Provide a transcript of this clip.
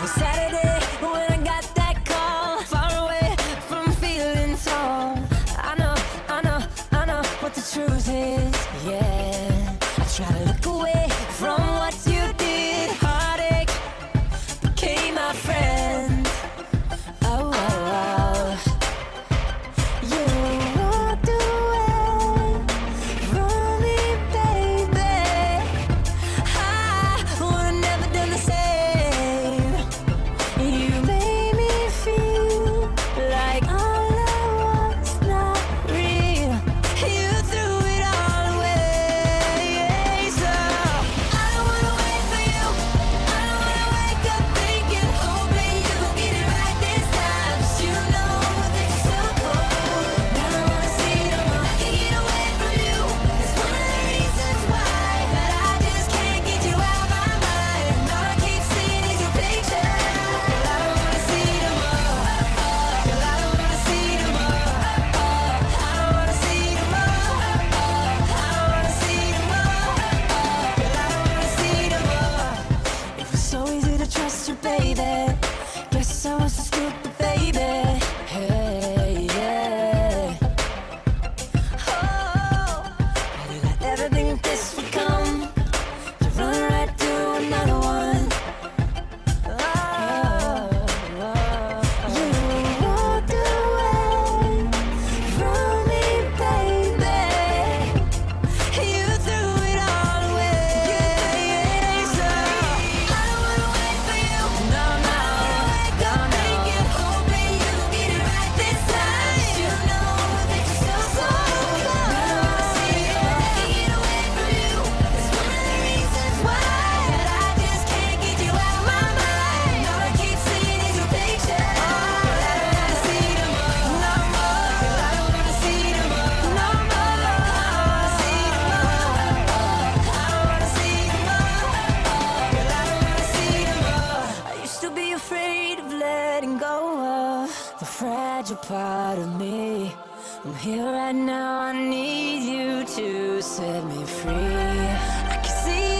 For Saturday when I got that call. Far away from feeling tall. I know, I know, I know what the truth is. Yeah, I try to. Mr. Baby you're part of me. I'm here right now, I need you to set me free. I can see.